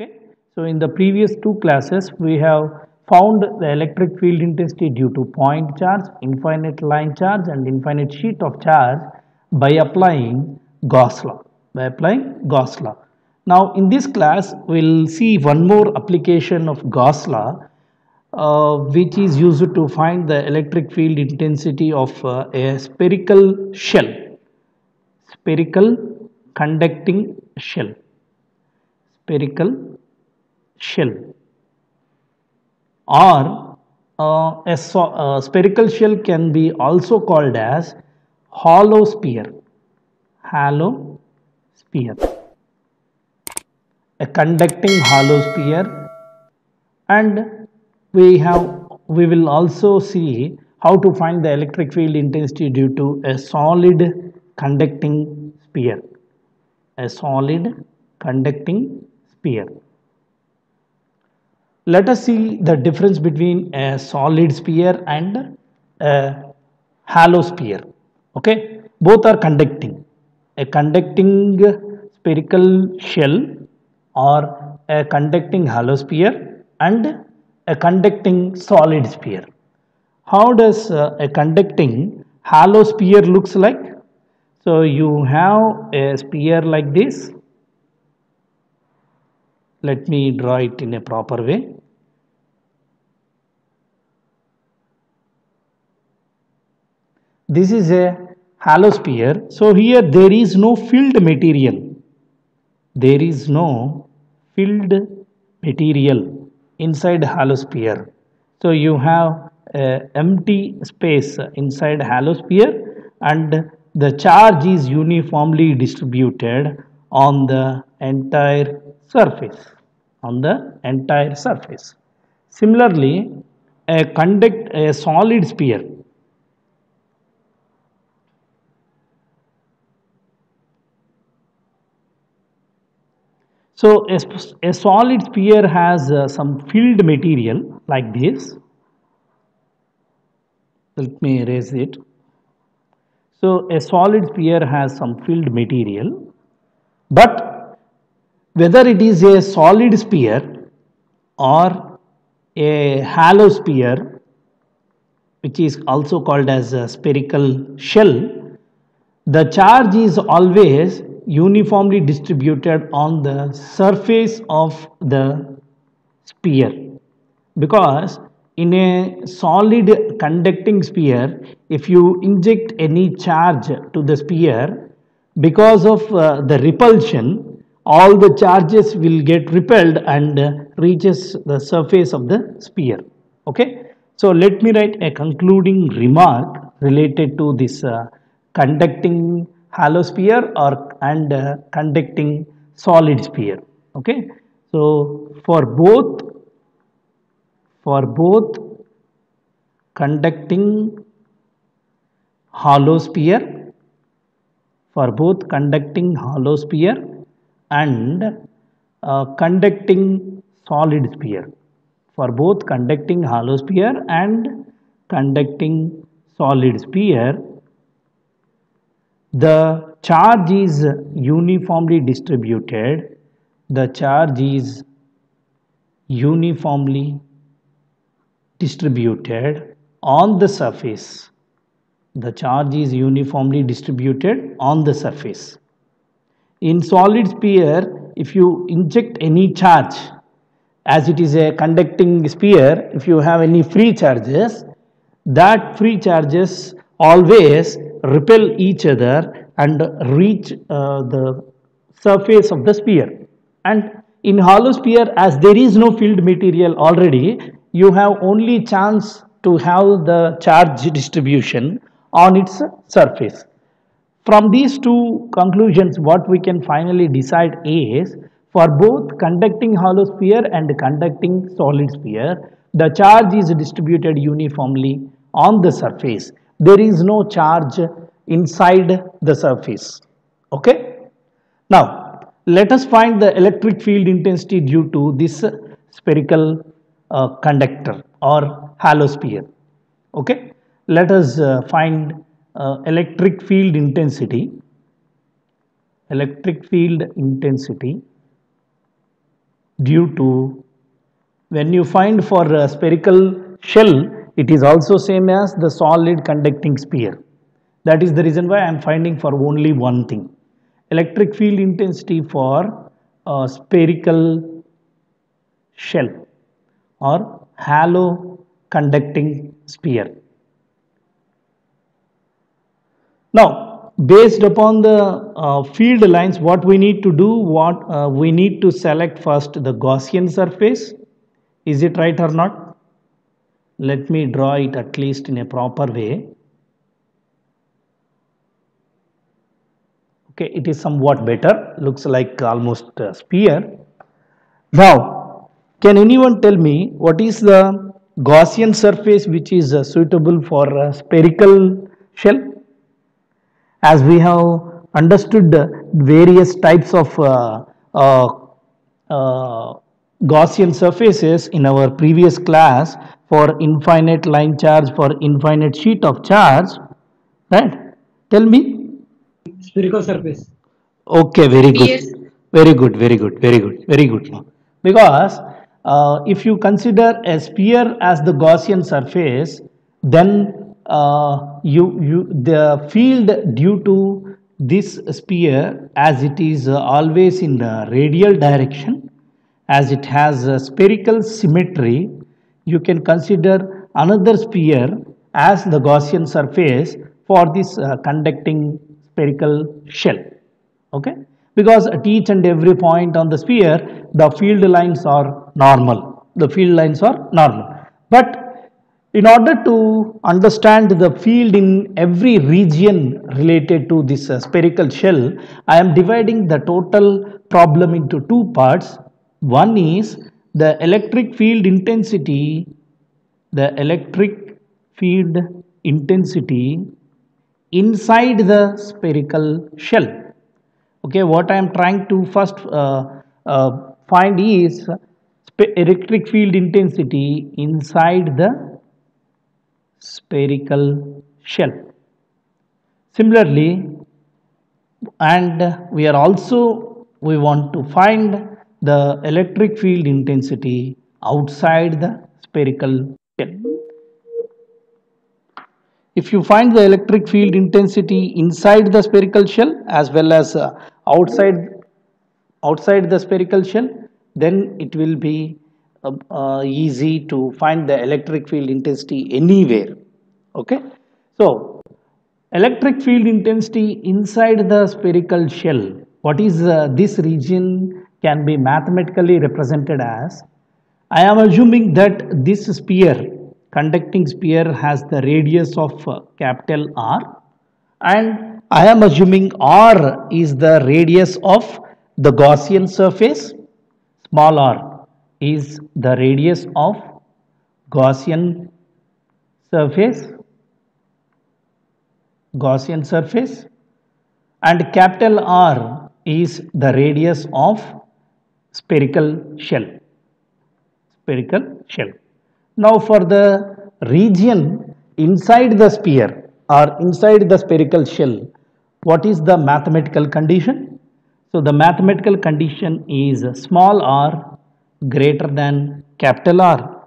okay. So in the previous two classes we have found the electric field intensity due to point charge infinite line charge and infinite sheet of charge by applying Gauss law by applying Gauss law. Now in this class we'll see one more application of Gauss law uh, which is used to find the electric field intensity of uh, a spherical shell spherical conducting shell spherical shell. Or uh, a so, uh, spherical shell can be also called as hollow sphere. Hollow sphere. A conducting hollow sphere. And we have we will also see how to find the electric field intensity due to a solid conducting sphere. A solid conducting sphere let us see the difference between a solid sphere and a hollow sphere okay? Both are conducting. A conducting spherical shell or a conducting hollow sphere and a conducting solid sphere. How does uh, a conducting hollow sphere looks like? So you have a sphere like this let me draw it in a proper way. This is a hollow sphere. So here there is no filled material. There is no filled material inside hollow sphere. So you have empty space inside hollow sphere and the charge is uniformly distributed on the entire surface on the entire surface similarly a conduct a solid sphere So a, a solid sphere has uh, some filled material like this. Let me erase it. So a solid sphere has some filled material, but whether it is a solid sphere or a hollow sphere, which is also called as a spherical shell, the charge is always uniformly distributed on the surface of the sphere. Because in a solid conducting sphere if you inject any charge to the sphere because of uh, the repulsion all the charges will get repelled and reaches the surface of the sphere. Okay? So let me write a concluding remark related to this uh, conducting hollow sphere or and uh, conducting solid sphere. Okay? So for both for both conducting hollow sphere for both conducting hollow sphere and uh, conducting solid sphere. For both conducting hollow sphere and conducting solid sphere the charge is uniformly distributed. The charge is uniformly distributed on the surface. The charge is uniformly distributed on the surface in solid sphere if you inject any charge as it is a conducting sphere if you have any free charges that free charges always repel each other and reach uh, the surface of the sphere. And in hollow sphere as there is no filled material already you have only chance to have the charge distribution on its surface from these two conclusions what we can finally decide is for both conducting hollow sphere and conducting solid sphere the charge is distributed uniformly on the surface. There is no charge inside the surface. Okay? Now let us find the electric field intensity due to this spherical uh, conductor or hollow sphere. Okay? Let us uh, find uh, electric field intensity. Electric field intensity due to when you find for a spherical shell it is also same as the solid conducting sphere. That is the reason why I am finding for only one thing. Electric field intensity for a spherical shell or hollow conducting sphere. Now based upon the uh, field lines what we need to do what uh, we need to select first the Gaussian surface. Is it right or not? Let me draw it at least in a proper way. Okay it is somewhat better. Looks like almost a sphere. Now can anyone tell me what is the Gaussian surface which is uh, suitable for a spherical shell as we have understood various types of uh, uh, uh, Gaussian surfaces in our previous class for infinite line charge for infinite sheet of charge right tell me spherical surface. Okay, very good. Yes. Very good, very good, very good, very good. Because uh, if you consider a sphere as the Gaussian surface, then you you the field due to this sphere as it is uh, always in the radial direction, as it has a spherical symmetry, you can consider another sphere as the Gaussian surface for this uh, conducting spherical shell. Okay? Because at each and every point on the sphere the field lines are normal. The field lines are normal. But in order to understand the field in every region related to this uh, spherical shell i am dividing the total problem into two parts. One is the electric field intensity the electric field intensity inside the spherical shell. Okay what i am trying to first uh, uh, find is electric field intensity inside the spherical shell. Similarly and we are also we want to find the electric field intensity outside the spherical shell. If you find the electric field intensity inside the spherical shell as well as uh, outside outside the spherical shell then it will be uh, uh, easy to find the electric field intensity anywhere okay? So electric field intensity inside the spherical shell what is uh, this region can be mathematically represented as? I am assuming that this sphere conducting sphere has the radius of uh, capital R and I am assuming R is the radius of the Gaussian surface small r is the radius of Gaussian surface Gaussian surface and capital R is the radius of spherical shell spherical shell. Now for the region inside the sphere or inside the spherical shell what is the mathematical condition? So the mathematical condition is small r greater than capital R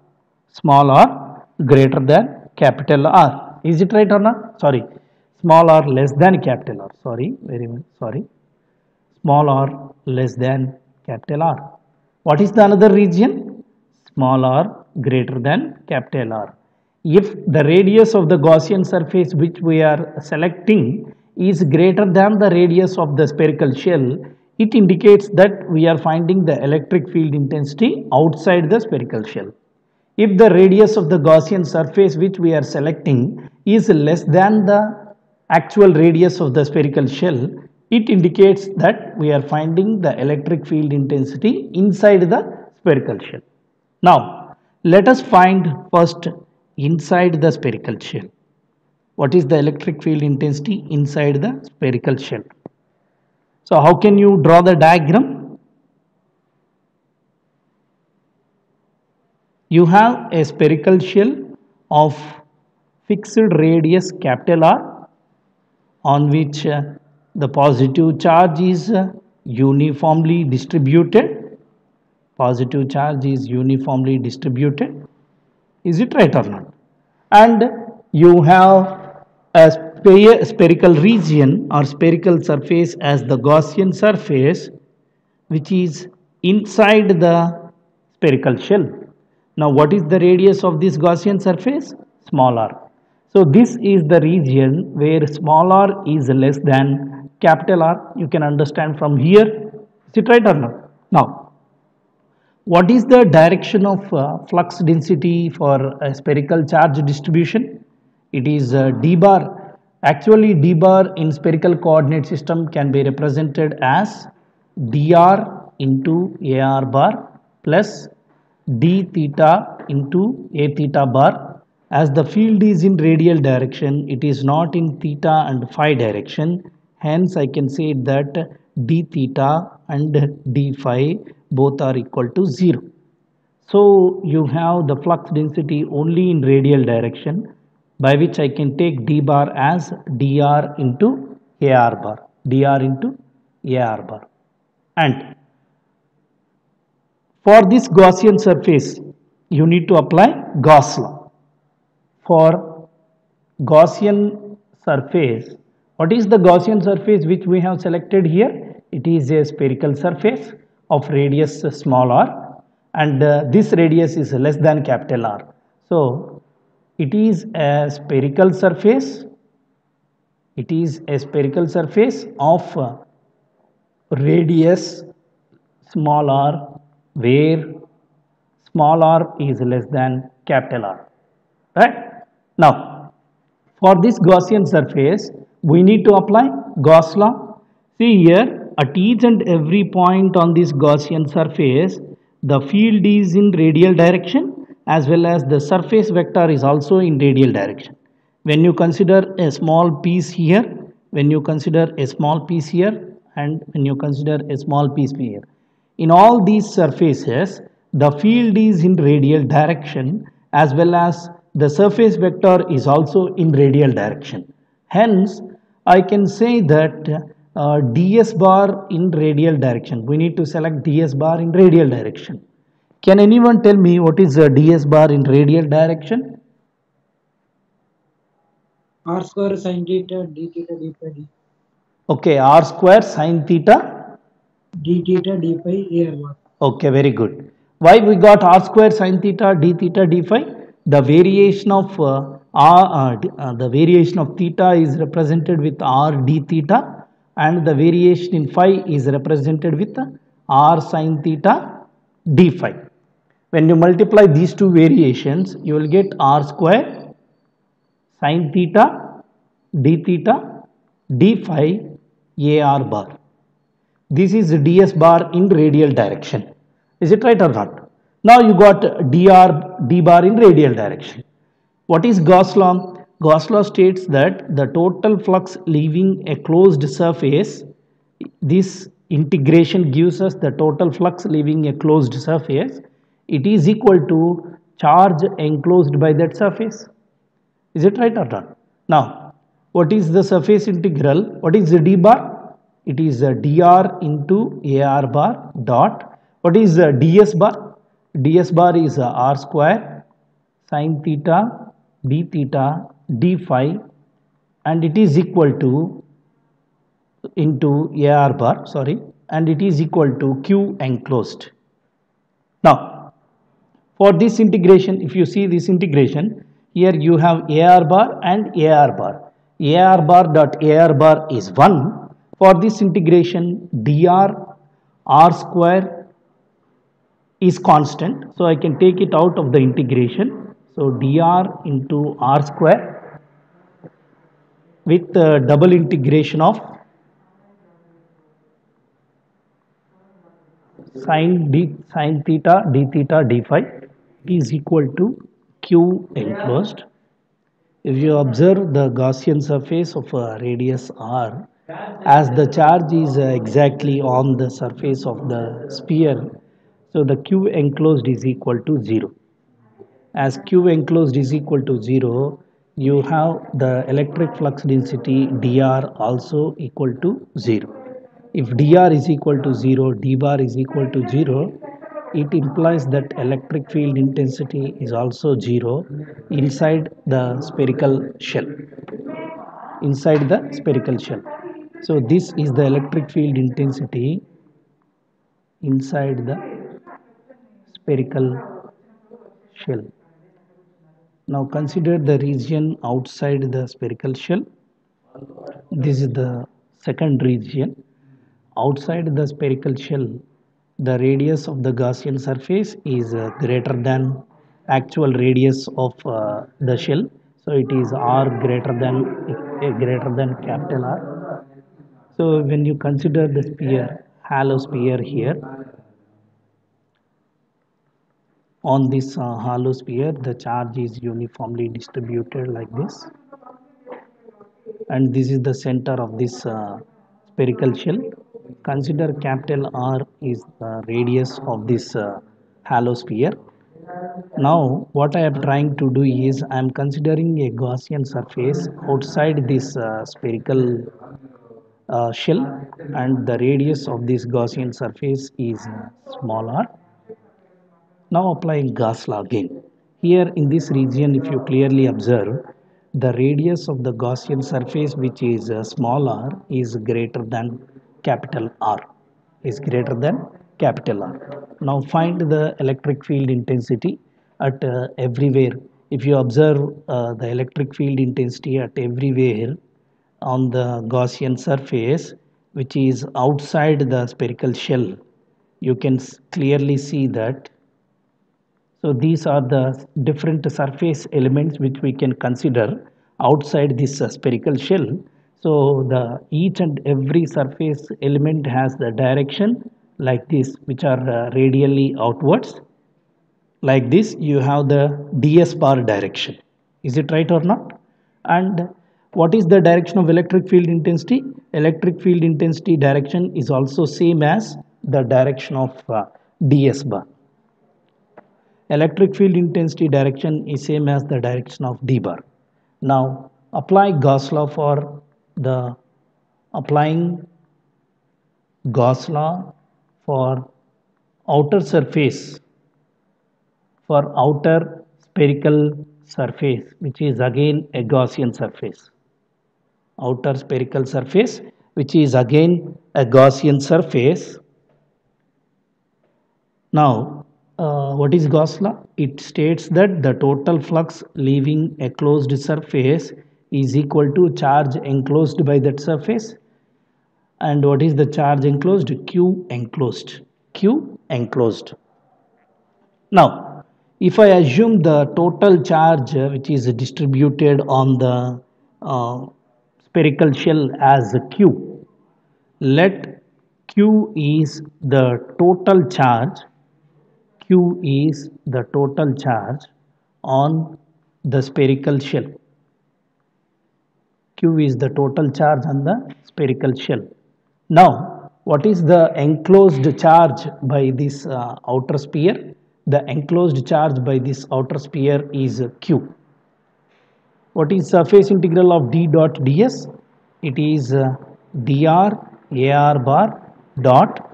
small r greater than capital R. Is it right or not? Sorry. Small r less than capital R. Sorry very much sorry. Small r less than capital R. What is the another region? Small r greater than capital R. If the radius of the Gaussian surface which we are selecting is greater than the radius of the spherical shell, it indicates that we are finding the electric field intensity outside the spherical shell. If the radius of the Gaussian surface which we are selecting is less than the actual radius of the spherical shell, it indicates that we are finding the electric field intensity inside the spherical shell. Now, let us find first inside the spherical shell. What is the electric field intensity inside the spherical shell? So, how can you draw the diagram? You have a spherical shell of fixed radius capital R on which uh, the positive charge is uh, uniformly distributed positive charge is uniformly distributed. Is it right or not? And you have a spherical region or spherical surface as the Gaussian surface which is inside the spherical shell. Now what is the radius of this Gaussian surface? Small r. So this is the region where small r is less than capital R. You can understand from here. Is it right or not? Now, what is the direction of uh, flux density for a spherical charge distribution? It is uh, d bar. Actually, d bar in spherical coordinate system can be represented as dr into ar bar plus d theta into a theta bar. As the field is in radial direction, it is not in theta and phi direction. Hence, I can say that d theta and d phi both are equal to 0. So you have the flux density only in radial direction by which I can take d bar as dr into ar bar, dr into ar bar. And for this Gaussian surface, you need to apply Gauss law. For Gaussian surface, what is the Gaussian surface which we have selected here? It is a spherical surface of radius small r and uh, this radius is less than capital R. So, it is a spherical surface, it is a spherical surface of radius small r where small r is less than capital R. Right? Now, for this Gaussian surface, we need to apply Gauss law. See here, at each and every point on this Gaussian surface, the field is in radial direction as well as the surface vector is also in radial direction. When you consider a small piece here, when you consider a small piece here and when you consider a small piece here, in all these surfaces, the field is in radial direction as well as the surface vector is also in radial direction. Hence, I can say that uh, ds bar in radial direction. We need to select ds bar in radial direction. Can anyone tell me what is uh, ds bar in radial direction? R square sin theta d theta d phi d. Okay, r square sine theta. d theta d phi a bar. Okay, very good. Why we got r square sine theta d theta d phi? The variation of uh, r, uh, uh, the variation of theta is represented with r d theta and the variation in phi is represented with r sine theta d phi. When you multiply these two variations, you will get r square sine theta d theta d phi a r bar. This is ds bar in radial direction. Is it right or not? Now you got dr d bar in radial direction. What is Gauss law? Gauss law states that the total flux leaving a closed surface, this integration gives us the total flux leaving a closed surface. It is equal to charge enclosed by that surface. Is it right or not? Now, what is the surface integral? What is the d bar? It is dr into ar bar dot. What is ds bar? ds bar is r square sine theta d theta d phi and it is equal to into ar bar sorry and it is equal to q enclosed. Now, for this integration, if you see this integration, here you have AR bar and AR bar. AR bar dot AR bar is 1. For this integration, dr r square is constant. So, I can take it out of the integration. So, dr into r square with double integration of sine d sine theta d theta d phi is equal to q enclosed. If you observe the Gaussian surface of a radius r, as the charge is exactly on the surface of the sphere, so the q enclosed is equal to 0. As q enclosed is equal to 0, you have the electric flux density dr also equal to 0 if dr is equal to 0 d bar is equal to 0 it implies that electric field intensity is also zero inside the spherical shell. Inside the spherical shell. So this is the electric field intensity inside the spherical shell. Now consider the region outside the spherical shell. This is the second region. Outside the spherical shell the radius of the Gaussian surface is uh, greater than actual radius of uh, the shell. So it is r greater than uh, greater than capital R. So when you consider the sphere hollow sphere here on this uh, hollow sphere the charge is uniformly distributed like this. And this is the center of this uh, spherical shell consider capital R is the radius of this uh, hollow sphere. Now what I am trying to do is I am considering a Gaussian surface outside this uh, spherical uh, shell and the radius of this Gaussian surface is small r. Now applying Gauss law again. Here in this region if you clearly observe the radius of the Gaussian surface which is uh, small r is greater than capital R is greater than capital R. Now find the electric field intensity at uh, everywhere. If you observe uh, the electric field intensity at everywhere on the Gaussian surface which is outside the spherical shell, you can clearly see that. So these are the different surface elements which we can consider outside this uh, spherical shell so the each and every surface element has the direction like this which are uh, radially outwards. Like this you have the ds bar direction. Is it right or not? And what is the direction of electric field intensity? Electric field intensity direction is also same as the direction of uh, ds bar. Electric field intensity direction is same as the direction of d bar. Now apply gauss law for the applying Gauss law for outer surface for outer spherical surface which is again a Gaussian surface. Outer spherical surface which is again a Gaussian surface. Now uh, what is Gauss law? It states that the total flux leaving a closed surface is equal to charge enclosed by that surface. And what is the charge enclosed? Q enclosed. Q enclosed. Now if i assume the total charge which is distributed on the uh, spherical shell as q let q is the total charge q is the total charge on the spherical shell Q is the total charge on the spherical shell. Now, what is the enclosed charge by this uh, outer sphere? The enclosed charge by this outer sphere is Q. What is surface integral of d dot ds? It is uh, dr ar bar dot.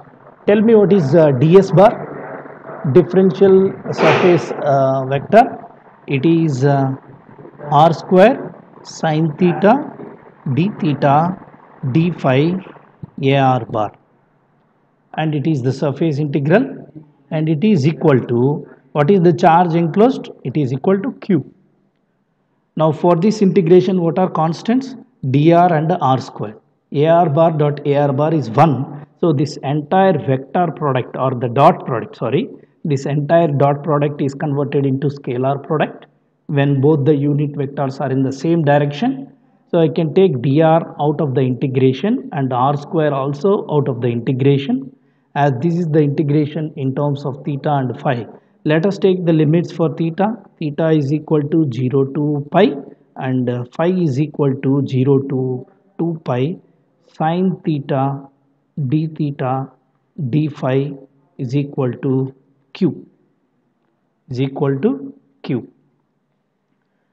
Tell me what is uh, ds bar? Differential surface uh, vector. It is uh, r square sine theta d theta d phi ar bar. And it is the surface integral and it is equal to what is the charge enclosed? It is equal to q. Now for this integration what are constants? Dr and r square. Ar bar dot ar bar is 1 so this entire vector product or the dot product sorry this entire dot product is converted into scalar product when both the unit vectors are in the same direction so I can take dr out of the integration and r square also out of the integration as this is the integration in terms of theta and phi. Let us take the limits for theta. Theta is equal to 0 to pi and uh, phi is equal to 0 to 2 pi sine theta d theta d phi is equal to q is equal to q.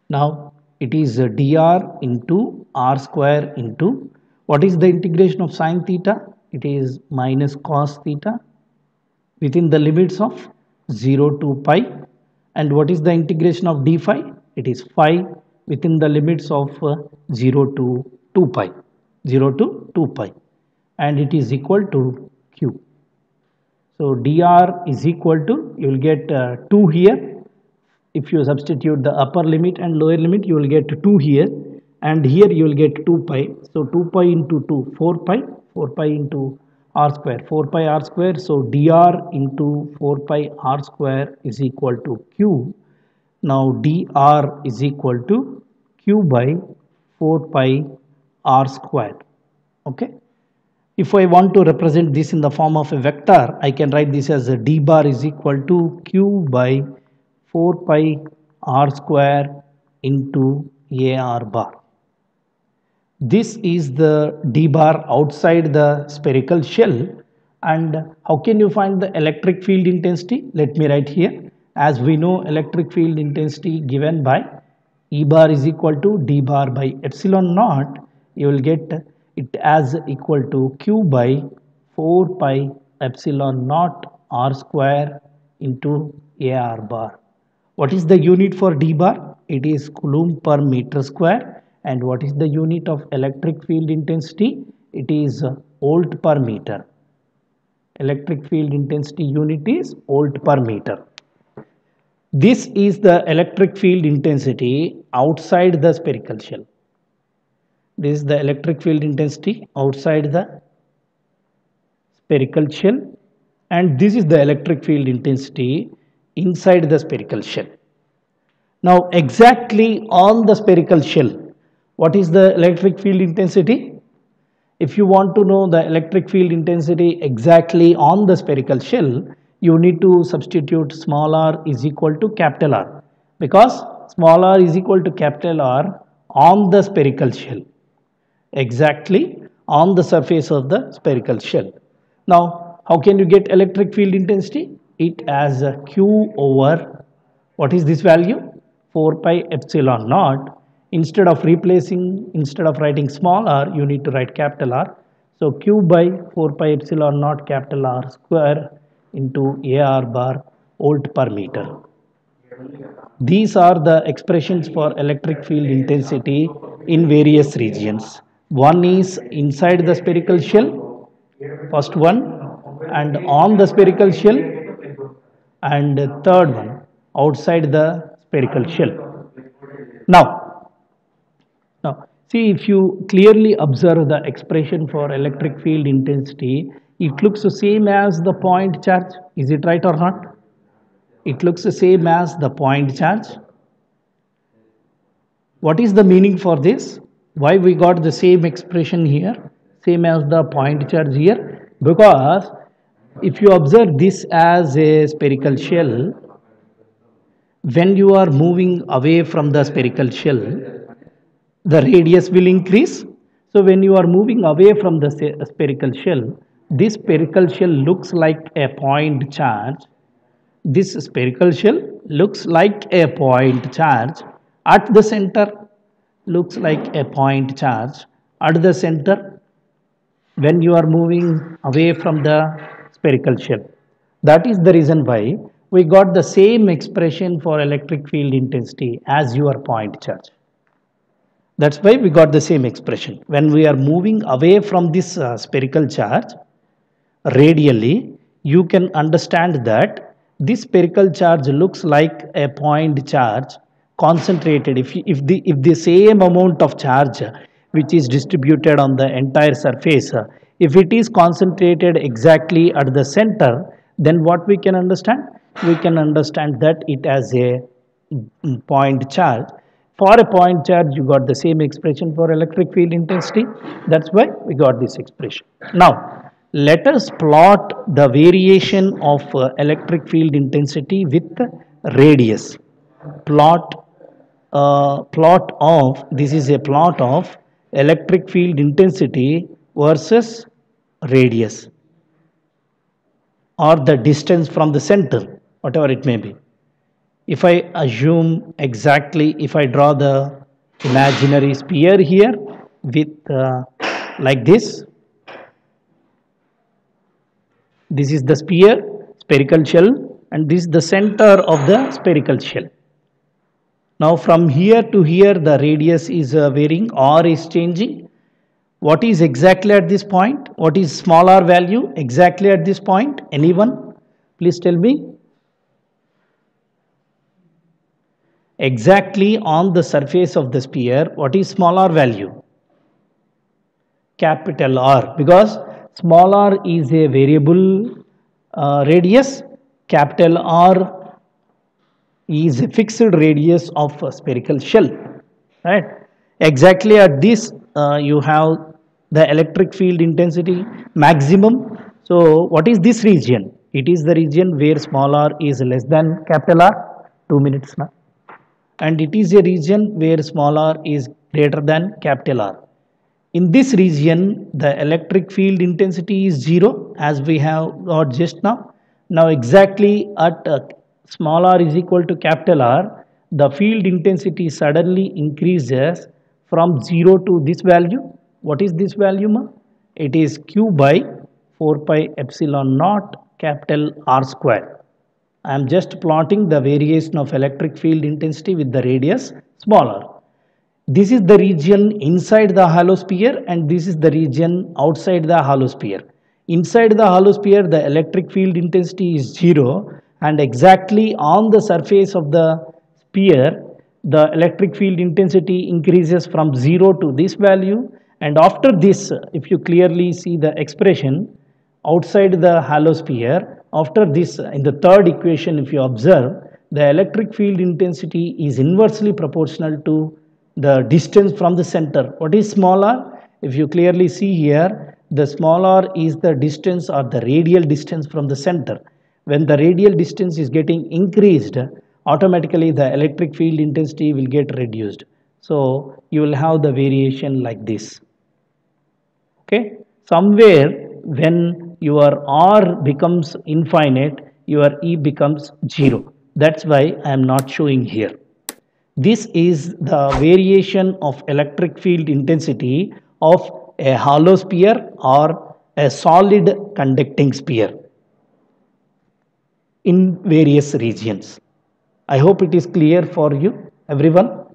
Now it is dr into r square into what is the integration of sine theta? It is minus cos theta within the limits of 0 to pi. And what is the integration of d phi? It is phi within the limits of uh, 0 to 2 pi 0 to 2 pi. And it is equal to q. So dr is equal to you will get uh, 2 here if you substitute the upper limit and lower limit you will get 2 here. And here you will get 2 pi. So 2 pi into 2 4 pi 4 pi into r square. 4 pi r square. So dr into 4 pi r square is equal to q. Now dr is equal to q by 4 pi r square. Okay? If I want to represent this in the form of a vector I can write this as a d bar is equal to q by 4 pi r square into ar bar. This is the d bar outside the spherical shell. And how can you find the electric field intensity? Let me write here. As we know electric field intensity given by E bar is equal to D bar by epsilon naught. You will get it as equal to Q by 4 pi epsilon naught R square into AR bar. What is the unit for D bar? It is Coulomb per meter square and what is the unit of electric field intensity? It is volt per meter. Electric field intensity unit is volt per meter. This is the electric field intensity outside the spherical shell. This is the electric field intensity outside the spherical shell and this is the electric field intensity inside the spherical shell. Now exactly on the spherical shell, what is the electric field intensity? If you want to know the electric field intensity exactly on the spherical shell, you need to substitute small r is equal to capital R because small r is equal to capital R on the spherical shell exactly on the surface of the spherical shell. Now how can you get electric field intensity? It as a q over what is this value? 4 pi epsilon naught instead of replacing instead of writing small r you need to write capital R. So q by 4 pi epsilon naught capital R square into AR bar volt per meter. These are the expressions for electric field intensity in various regions. One is inside the spherical shell, first one, and on the spherical shell, and third one outside the spherical shell. Now, now see if you clearly observe the expression for electric field intensity, it looks the same as the point charge. Is it right or not? It looks the same as the point charge. What is the meaning for this? Why we got the same expression here same as the point charge here? Because if you observe this as a spherical shell when you are moving away from the spherical shell the radius will increase so when you are moving away from the spherical shell this spherical shell looks like a point charge. This spherical shell looks like a point charge. At the center looks like a point charge. At the center when you are moving away from the spherical shell. That is the reason why we got the same expression for electric field intensity as your point charge. That's why we got the same expression. When we are moving away from this uh, spherical charge, radially, you can understand that this spherical charge looks like a point charge concentrated. If, if, the, if the same amount of charge which is distributed on the entire surface, if it is concentrated exactly at the center, then what we can understand? We can understand that it as a point charge. For a point charge, you got the same expression for electric field intensity. That's why we got this expression. Now, let us plot the variation of uh, electric field intensity with radius plot uh, plot of this is a plot of electric field intensity versus radius or the distance from the center whatever it may be if I assume exactly if I draw the imaginary sphere here with uh, like this this is the sphere, spherical shell and this is the center of the spherical shell. Now from here to here the radius is uh, varying or is changing. What is exactly at this point? What is small r value exactly at this point? Anyone? Please tell me. Exactly on the surface of the sphere, what is small r value? Capital R because small r is a variable uh, radius, capital R is a fixed radius of a spherical shell, right? Exactly at this uh, you have the electric field intensity maximum. So what is this region? It is the region where small r is less than capital R. Two minutes now. And it is a region where small r is greater than capital R. In this region, the electric field intensity is zero as we have got just now. Now exactly at uh, small r is equal to capital R, the field intensity suddenly increases from 0 to this value what is this value ma? It is q by 4 pi epsilon naught capital R square. I am just plotting the variation of electric field intensity with the radius smaller. This is the region inside the hollow sphere and this is the region outside the hollow sphere. Inside the hollow sphere the electric field intensity is 0 and exactly on the surface of the sphere the electric field intensity increases from 0 to this value and after this, if you clearly see the expression outside the hollow sphere, after this, in the third equation, if you observe, the electric field intensity is inversely proportional to the distance from the center. What is small r? If you clearly see here, the small r is the distance or the radial distance from the center. When the radial distance is getting increased, automatically the electric field intensity will get reduced. So you will have the variation like this okay? Somewhere when your r becomes infinite your e becomes 0 that's why i am not showing here. This is the variation of electric field intensity of a hollow sphere or a solid conducting sphere in various regions. I hope it is clear for you everyone